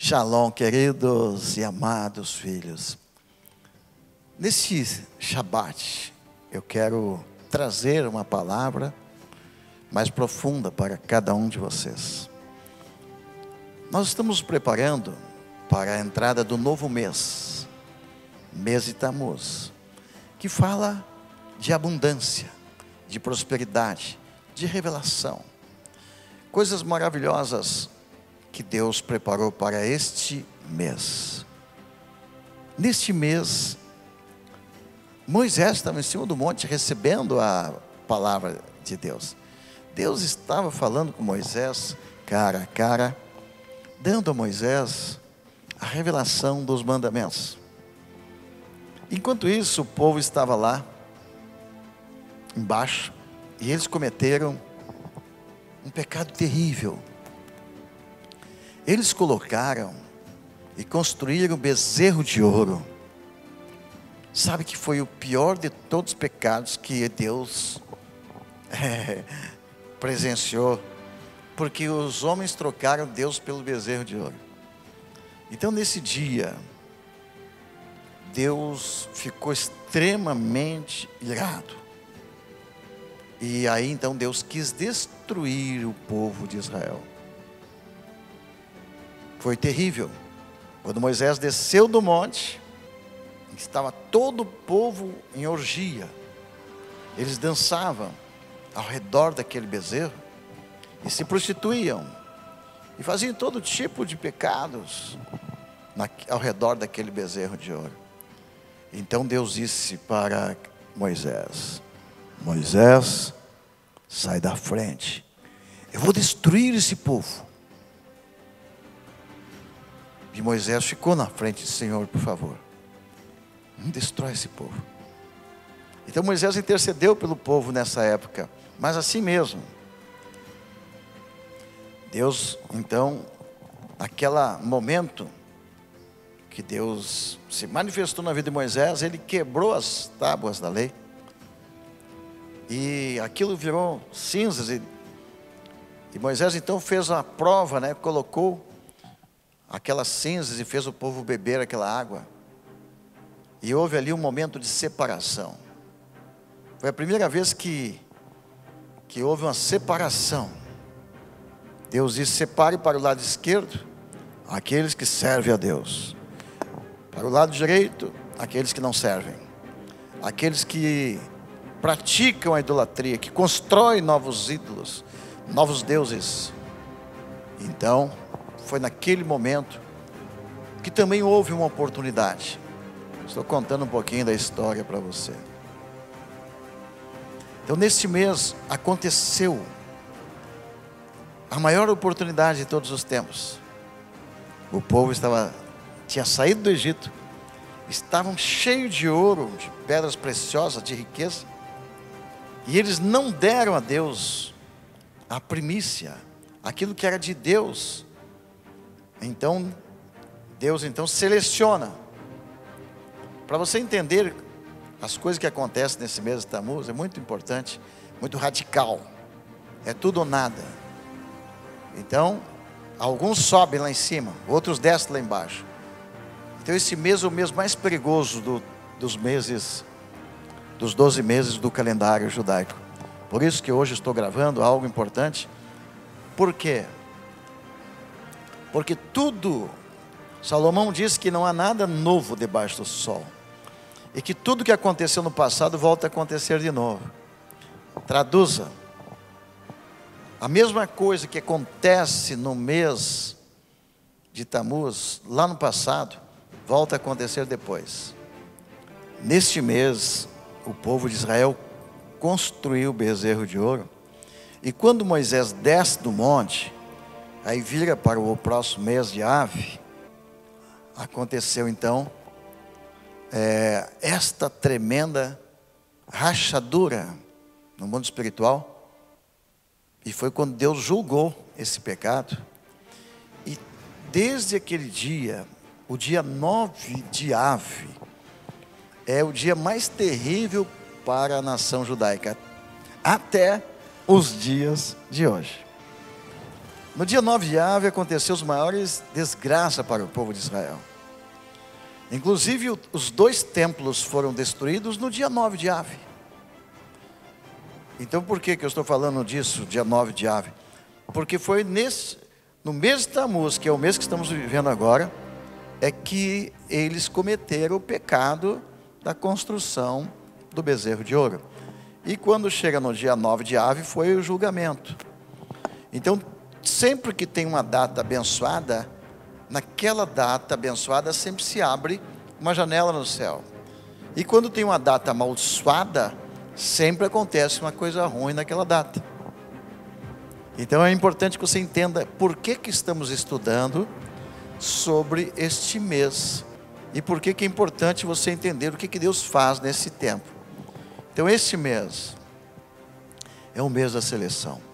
Shalom, queridos e amados filhos. Nesse Shabat, eu quero trazer uma palavra mais profunda para cada um de vocês. Nós estamos preparando para a entrada do novo mês, mês de Tammuz, que fala de abundância, de prosperidade, de revelação. Coisas maravilhosas que Deus preparou para este mês. Neste mês, Moisés estava em cima do monte recebendo a palavra de Deus. Deus estava falando com Moisés, cara a cara, dando a Moisés a revelação dos mandamentos. Enquanto isso, o povo estava lá, embaixo, e eles cometeram um pecado terrível. Eles colocaram e construíram um bezerro de ouro. Sabe que foi o pior de todos os pecados que Deus é, presenciou, porque os homens trocaram Deus pelo bezerro de ouro. Então, nesse dia, Deus ficou extremamente irado. E aí então Deus quis destruir o povo de Israel. Foi terrível. Quando Moisés desceu do monte, estava todo o povo em orgia. Eles dançavam ao redor daquele bezerro e se prostituíam e faziam todo tipo de pecados ao redor daquele bezerro de ouro. Então Deus disse para Moisés: Moisés, sai da frente, eu vou destruir esse povo. Moisés ficou na frente Senhor, por favor. Não destrói esse povo. Então Moisés intercedeu pelo povo nessa época, mas assim mesmo. Deus, então, naquele momento que Deus se manifestou na vida de Moisés, ele quebrou as tábuas da lei. E aquilo virou cinzas. E, e Moisés então fez a prova, né? colocou aquelas cinzas e fez o povo beber aquela água. E houve ali um momento de separação. Foi a primeira vez que, que houve uma separação. Deus disse: separe para o lado esquerdo aqueles que servem a Deus, para o lado direito, aqueles que não servem, aqueles que praticam a idolatria, que constroem novos ídolos, novos deuses. Então, foi naquele momento que também houve uma oportunidade. Estou contando um pouquinho da história para você. Então, nesse mês aconteceu a maior oportunidade de todos os tempos. O povo estava tinha saído do Egito, estavam cheios de ouro, de pedras preciosas, de riqueza, e eles não deram a Deus a primícia, aquilo que era de Deus, então, Deus então seleciona. Para você entender as coisas que acontecem nesse mês de Tammuz, é muito importante, muito radical. É tudo ou nada. Então, alguns sobem lá em cima, outros descem lá embaixo. Então, esse mês é o mês mais perigoso do, dos meses, dos 12 meses do calendário judaico. Por isso que hoje estou gravando algo importante. Por quê? Porque tudo, Salomão diz que não há nada novo debaixo do sol. E que tudo que aconteceu no passado volta a acontecer de novo. Traduza. A mesma coisa que acontece no mês de Tamuz, lá no passado, volta a acontecer depois. Neste mês, o povo de Israel construiu o bezerro de ouro. E quando Moisés desce do monte, Aí vira para o próximo mês de ave. Aconteceu então é, esta tremenda rachadura no mundo espiritual. E foi quando Deus julgou esse pecado. E desde aquele dia, o dia 9 de ave, é o dia mais terrível para a nação judaica, até os dias de hoje. No dia 9 de Ave aconteceu os maiores desgraças para o povo de Israel. Inclusive, os dois templos foram destruídos no dia 9 de Ave. Então, por que, que eu estou falando disso, dia 9 de Ave? Porque foi nesse, no mês de Tammuz, que é o mês que estamos vivendo agora, é que eles cometeram o pecado da construção do bezerro de ouro. E quando chega no dia 9 de Ave, foi o julgamento. Então, sempre que tem uma data abençoada, naquela data abençoada sempre se abre uma janela no céu. E quando tem uma data amaldiçoada, sempre acontece uma coisa ruim naquela data. Então é importante que você entenda por que, que estamos estudando sobre este mês e por que, que é importante você entender o que, que Deus faz nesse tempo. Então, este mês é o mês da seleção.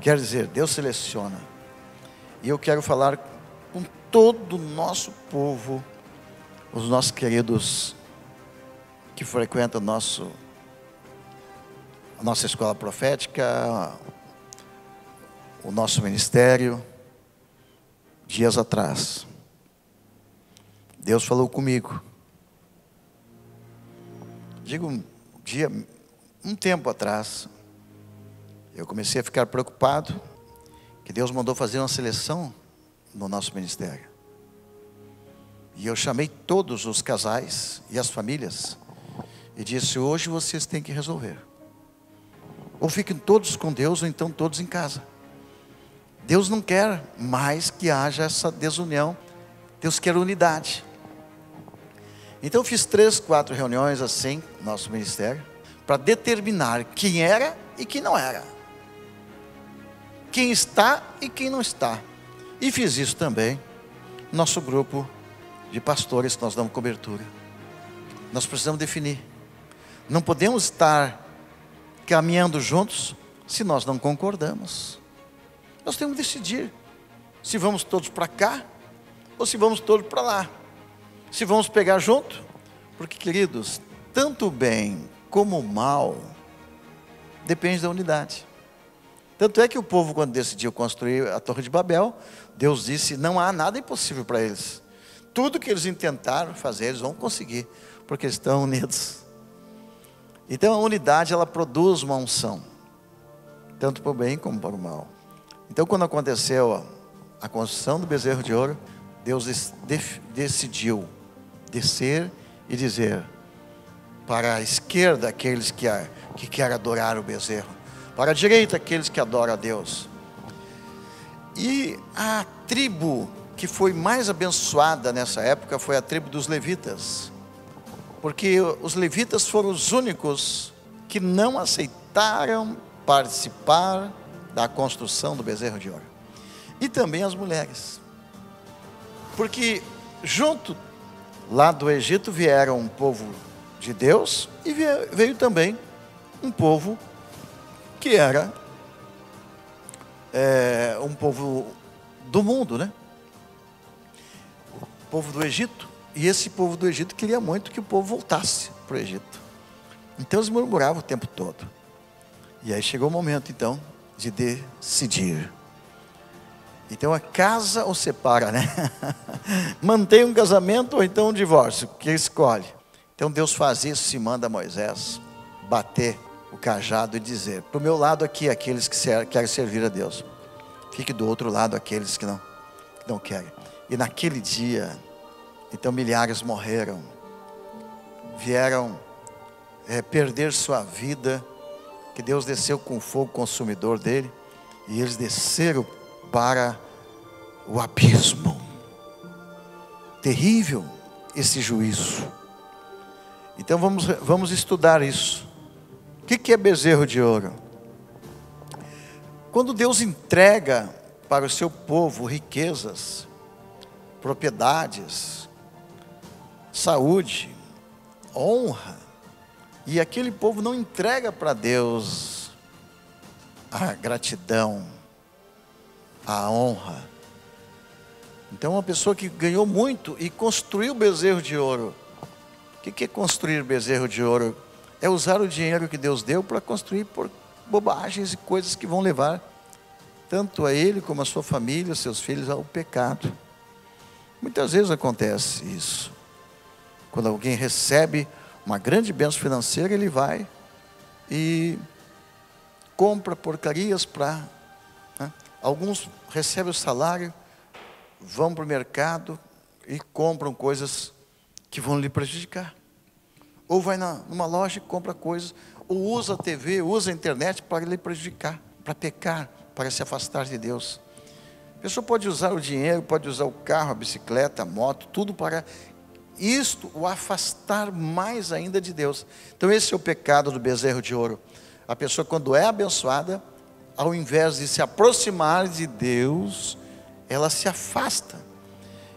Quer dizer, Deus seleciona. E eu quero falar com todo o nosso povo, os nossos queridos que frequentam nosso, a nossa escola profética, o nosso ministério, dias atrás. Deus falou comigo. Digo um dia, um tempo atrás, eu comecei a ficar preocupado que Deus mandou fazer uma seleção no nosso ministério. E eu chamei todos os casais e as famílias e disse: hoje vocês têm que resolver. Ou fiquem todos com Deus, ou então todos em casa. Deus não quer mais que haja essa desunião. Deus quer unidade. Então eu fiz três, quatro reuniões assim, nosso ministério, para determinar quem era e quem não era. Quem está e quem não está. E fiz isso também nosso grupo de pastores que nós damos cobertura. Nós precisamos definir. Não podemos estar caminhando juntos se nós não concordamos. Nós temos que decidir se vamos todos para cá ou se vamos todos para lá. Se vamos pegar junto, porque queridos, tanto o bem como o mal depende da unidade. Tanto é que o povo, quando decidiu construir a Torre de Babel, Deus disse: não há nada impossível para eles. Tudo que eles intentaram fazer, eles vão conseguir, porque estão unidos. Então a unidade ela produz uma unção, tanto para o bem como para o mal. Então, quando aconteceu a construção do bezerro de ouro, Deus decidiu descer e dizer para a esquerda aqueles que, que querem adorar o bezerro, para a direita aqueles que adoram a Deus. E a tribo que foi mais abençoada nessa época foi a tribo dos levitas, porque os levitas foram os únicos que não aceitaram participar da construção do bezerro de ouro. E também as mulheres. Porque junto lá do Egito vieram um povo de Deus e veio também um povo que era é, um povo do mundo, né? O povo do Egito. E esse povo do Egito queria muito que o povo voltasse para o Egito. Então eles murmuravam o tempo todo. E aí chegou o momento, então, de decidir. Então a casa ou separa, né? Mantém um casamento ou então um divórcio, que escolhe. Então Deus faz isso, se manda Moisés bater o cajado e dizer: para o meu lado aqui, aqueles que querem servir a Deus, fique do outro lado aqueles que não, que não querem. E naquele dia, então milhares morreram, vieram é, perder sua vida que Deus desceu com fogo consumidor dele e eles desceram para o abismo. Terrível esse juízo. Então vamos, vamos estudar isso. O que é bezerro de ouro? Quando Deus entrega para o seu povo riquezas, propriedades, saúde, honra, e aquele povo não entrega para Deus a gratidão, a honra. Então, uma pessoa que ganhou muito e construiu bezerro de ouro. O que é construir bezerro de ouro? É usar o dinheiro que Deus deu para construir por bobagens e coisas que vão levar tanto a ele como a sua família, seus filhos, ao pecado. Muitas vezes acontece isso. Quando alguém recebe uma grande bênção financeira, ele vai e compra porcarias para. Né? Alguns recebem o salário, vão para o mercado e compram coisas que vão lhe prejudicar. Ou vai na, numa loja e compra coisas, ou usa a TV, usa a internet para lhe prejudicar, para pecar, para se afastar de Deus. A pessoa pode usar o dinheiro, pode usar o carro, a bicicleta, a moto, tudo para isto o afastar mais ainda de Deus. Então, esse é o pecado do bezerro de ouro. A pessoa, quando é abençoada, ao invés de se aproximar de Deus, ela se afasta.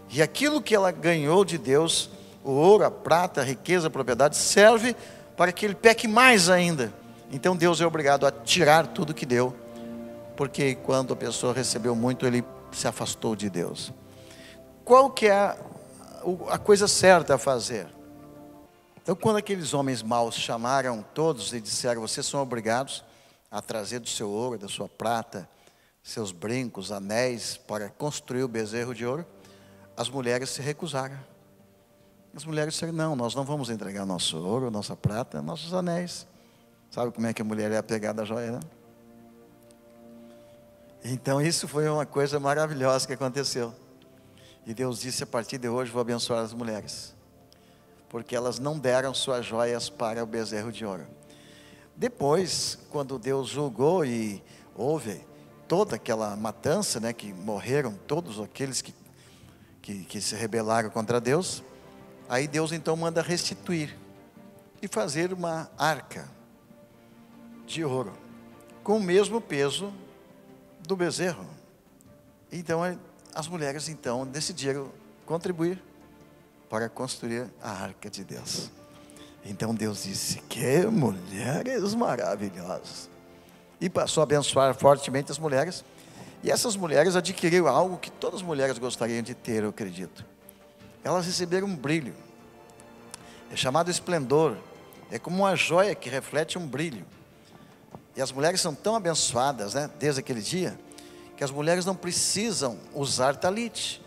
E aquilo que ela ganhou de Deus, o ouro, a prata, a riqueza, a propriedade, serve para que ele peque mais ainda. Então Deus é obrigado a tirar tudo que deu, porque quando a pessoa recebeu muito, ele se afastou de Deus. Qual que é a, a coisa certa a fazer? Então, quando aqueles homens maus chamaram todos e disseram: Vocês são obrigados a trazer do seu ouro, da sua prata, seus brincos, anéis, para construir o bezerro de ouro, as mulheres se recusaram. As mulheres disseram: Não, nós não vamos entregar nosso ouro, nossa prata, nossos anéis. Sabe como é que a mulher é apegada à joia, né? Então, isso foi uma coisa maravilhosa que aconteceu. E Deus disse: A partir de hoje vou abençoar as mulheres porque elas não deram suas joias para o bezerro de ouro. Depois, quando Deus julgou e houve toda aquela matança, né, que morreram todos aqueles que, que, que se rebelaram contra Deus, aí Deus então manda restituir e fazer uma arca de ouro, com o mesmo peso do bezerro. Então, as mulheres então decidiram contribuir para construir a arca de Deus. Então Deus disse: Que mulheres maravilhosas! E passou a abençoar fortemente as mulheres. E essas mulheres adquiriram algo que todas as mulheres gostariam de ter, eu acredito. Elas receberam um brilho. É chamado esplendor. É como uma joia que reflete um brilho. E as mulheres são tão abençoadas, né, desde aquele dia, que as mulheres não precisam usar talite.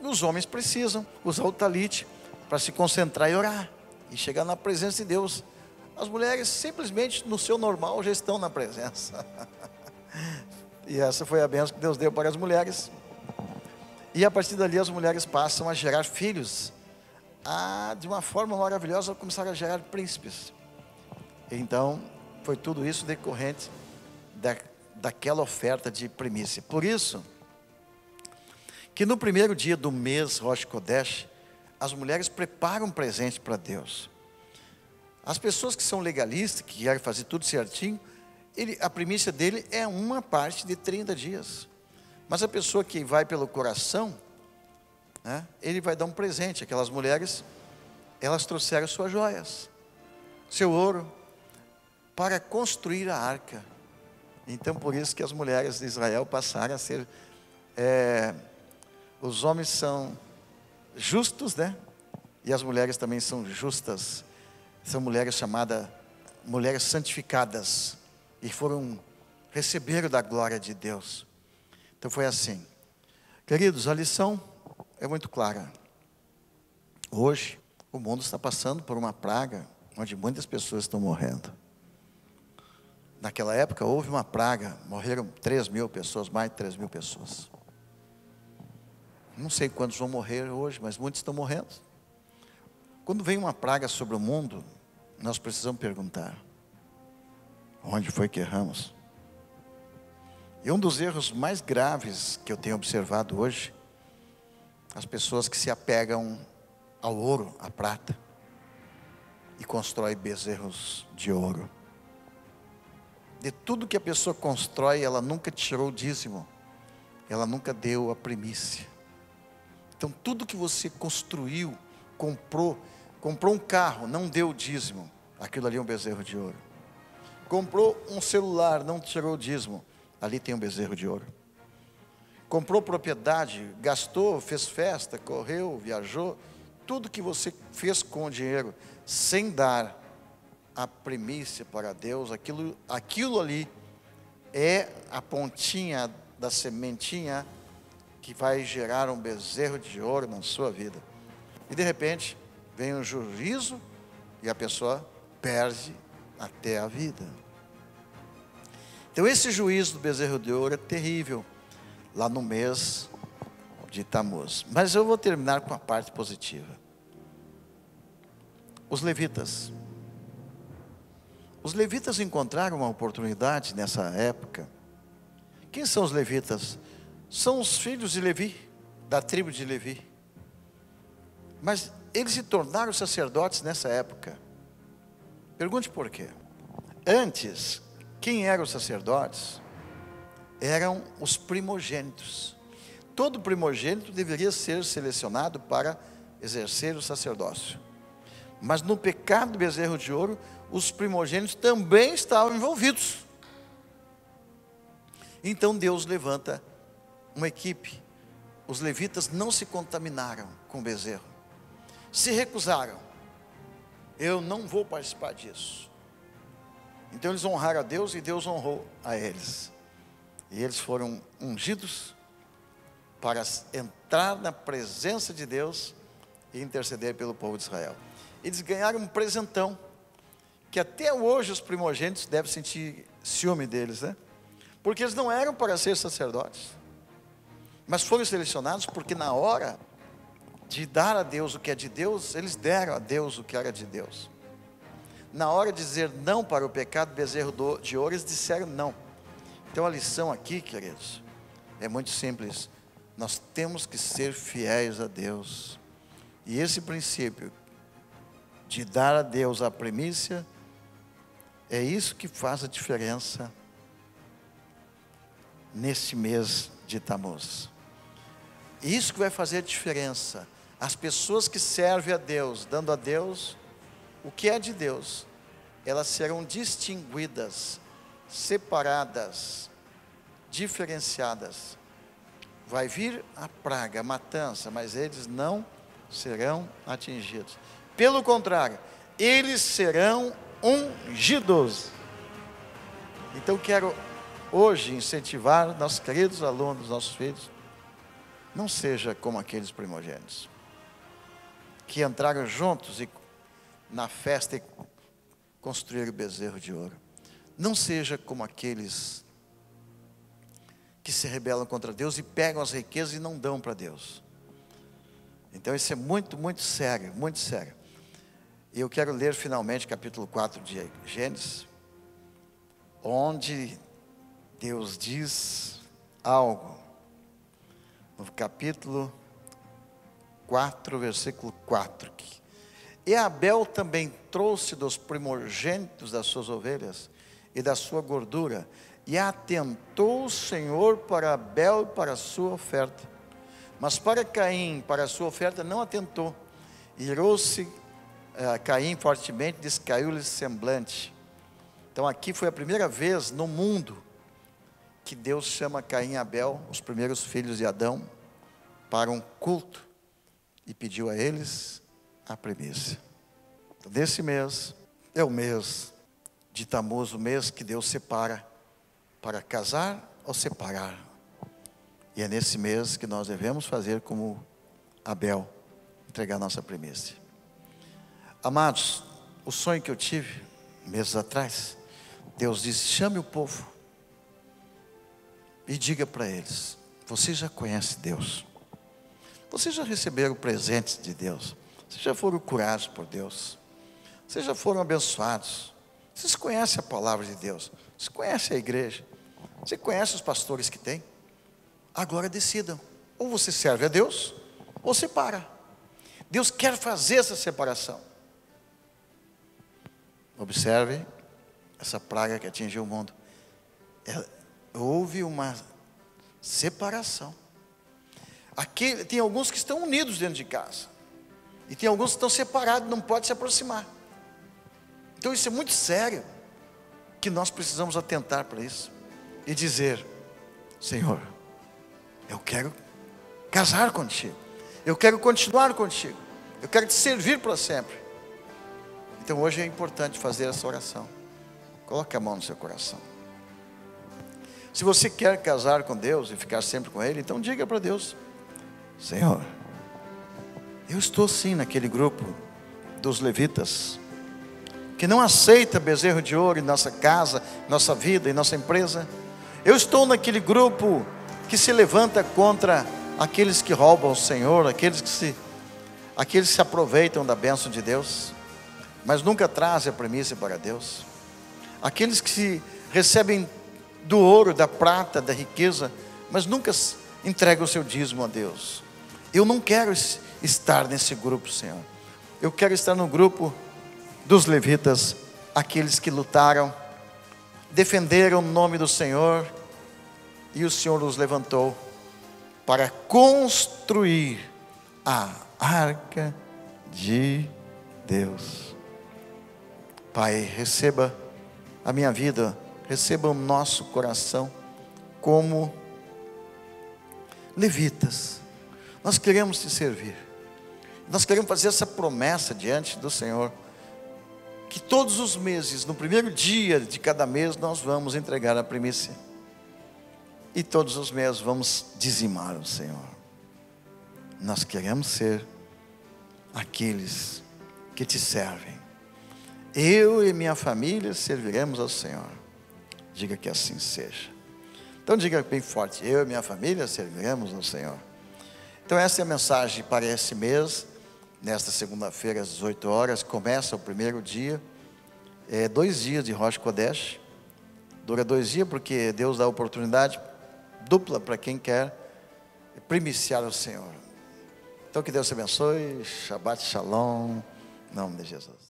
Os homens precisam usar o talite para se concentrar e orar e chegar na presença de Deus. As mulheres simplesmente no seu normal já estão na presença. e essa foi a benção que Deus deu para as mulheres. E a partir dali as mulheres passam a gerar filhos. Ah, de uma forma maravilhosa começaram a gerar príncipes. Então, foi tudo isso decorrente da, daquela oferta de primícia. Por isso, que no primeiro dia do mês Rosh Kodesh, as mulheres preparam um presente para Deus. As pessoas que são legalistas, que querem fazer tudo certinho, ele, a primícia dele é uma parte de 30 dias. Mas a pessoa que vai pelo coração, né, ele vai dar um presente. Aquelas mulheres, elas trouxeram suas joias, seu ouro, para construir a arca. Então, por isso que as mulheres de Israel passaram a ser é, os homens são justos, né? E as mulheres também são justas. São mulheres chamadas mulheres santificadas e foram receberam da glória de Deus. Então foi assim. Queridos, a lição é muito clara. Hoje, o mundo está passando por uma praga onde muitas pessoas estão morrendo. Naquela época houve uma praga, morreram 3 mil pessoas, mais de 3 mil pessoas. Não sei quantos vão morrer hoje, mas muitos estão morrendo. Quando vem uma praga sobre o mundo, nós precisamos perguntar: onde foi que erramos? E um dos erros mais graves que eu tenho observado hoje, as pessoas que se apegam ao ouro, à prata, e constroem bezerros de ouro. De tudo que a pessoa constrói, ela nunca tirou o dízimo, ela nunca deu a primícia. Então, tudo que você construiu, comprou, comprou um carro, não deu o dízimo, aquilo ali é um bezerro de ouro. Comprou um celular, não tirou o dízimo, ali tem um bezerro de ouro. Comprou propriedade, gastou, fez festa, correu, viajou, tudo que você fez com o dinheiro, sem dar a primícia para Deus, aquilo, aquilo ali é a pontinha da sementinha que vai gerar um bezerro de ouro na sua vida. E de repente, vem um juízo e a pessoa perde até a vida. Então, esse juízo do bezerro de ouro é terrível, lá no mês de Tamuz. Mas eu vou terminar com a parte positiva. Os levitas. Os levitas encontraram uma oportunidade nessa época. Quem são os levitas? São os filhos de Levi, da tribo de Levi. Mas eles se tornaram sacerdotes nessa época. Pergunte por quê. Antes, quem eram os sacerdotes? Eram os primogênitos. Todo primogênito deveria ser selecionado para exercer o sacerdócio. Mas no pecado do bezerro de ouro, os primogênitos também estavam envolvidos. Então Deus levanta uma equipe. Os levitas não se contaminaram com o bezerro, se recusaram. Eu não vou participar disso. Então eles honraram a Deus e Deus honrou a eles. E eles foram ungidos para entrar na presença de Deus e interceder pelo povo de Israel. Eles ganharam um presentão, que até hoje os primogênitos devem sentir ciúme deles, né? Porque eles não eram para ser sacerdotes, mas foram selecionados porque na hora de dar a Deus o que é de Deus, eles deram a Deus o que era de Deus. Na hora de dizer não para o pecado bezerro de ouro, eles disseram não. Então a lição aqui, queridos, é muito simples. Nós temos que ser fiéis a Deus. E esse princípio de dar a Deus a primícia, é isso que faz a diferença nesse mês de Tammuz. Isso que vai fazer a diferença. As pessoas que servem a Deus, dando a Deus o que é de Deus, elas serão distinguidas, separadas, diferenciadas. Vai vir a praga, a matança, mas eles não serão atingidos. Pelo contrário, eles serão ungidos. Então quero hoje incentivar nossos queridos alunos, nossos filhos, não seja como aqueles primogênitos que entraram juntos e, na festa e construíram o bezerro de ouro. Não seja como aqueles que se rebelam contra Deus e pegam as riquezas e não dão para Deus. Então isso é muito, muito sério, muito sério. E eu quero ler finalmente capítulo 4 de Gênesis, onde Deus diz algo. No capítulo 4, versículo 4. E Abel também trouxe dos primogênitos das suas ovelhas e da sua gordura, e atentou o Senhor para Abel e para a sua oferta. Mas para Caim, para a sua oferta, não atentou. Irou-se uh, Caim fortemente, descaiu-lhe semblante. Então aqui foi a primeira vez no mundo que Deus chama Caim e Abel, os primeiros filhos de Adão, para um culto e pediu a eles a. Então, desse mês é o mês de Tammuz, o mês que Deus separa para casar ou separar. E é nesse mês que nós devemos fazer como Abel, entregar nossa premissa. Amados, o sonho que eu tive meses atrás, Deus disse: chame o povo e diga para eles: Você já conhece Deus? Vocês já receberam presentes de Deus? Vocês já foram curados por Deus? Vocês já foram abençoados? Vocês conhecem a palavra de Deus? Vocês conhecem a igreja? Você conhece os pastores que tem? Agora decidam: ou você serve a Deus, ou separa. Deus quer fazer essa separação. Observe essa praga que atingiu o mundo. É, houve uma separação. Aqui, tem alguns que estão unidos dentro de casa. E tem alguns que estão separados, não pode se aproximar. Então isso é muito sério. Que nós precisamos atentar para isso. E dizer: Senhor, eu quero casar contigo. Eu quero continuar contigo. Eu quero te servir para sempre. Então hoje é importante fazer essa oração. Coloque a mão no seu coração. Se você quer casar com Deus e ficar sempre com Ele, então diga para Deus: Senhor, eu estou sim naquele grupo dos levitas, que não aceita bezerro de ouro em nossa casa, nossa vida e nossa empresa. Eu estou naquele grupo que se levanta contra aqueles que roubam o Senhor, aqueles que se, aqueles que se aproveitam da bênção de Deus, mas nunca trazem a premissa para Deus. Aqueles que se recebem do ouro, da prata, da riqueza, mas nunca entregam o seu dízimo a Deus. Eu não quero estar nesse grupo, Senhor. Eu quero estar no grupo dos levitas, aqueles que lutaram, defenderam o nome do Senhor, e o Senhor os levantou para construir a arca de Deus. Pai, receba a minha vida, receba o nosso coração como levitas. Nós queremos te servir. Nós queremos fazer essa promessa diante do Senhor. Que todos os meses, no primeiro dia de cada mês, nós vamos entregar a primícia. E todos os meses vamos dizimar o Senhor. Nós queremos ser aqueles que te servem. Eu e minha família serviremos ao Senhor. Diga que assim seja. Então diga bem forte: eu e minha família serviremos ao Senhor. Então essa é a mensagem para esse mês nesta segunda-feira às 18 horas, começa o primeiro dia, é dois dias de Rosh Kodesh, dura dois dias porque Deus dá oportunidade dupla para quem quer primiciar o Senhor. Então que Deus te abençoe, Shabbat Shalom, em nome de Jesus.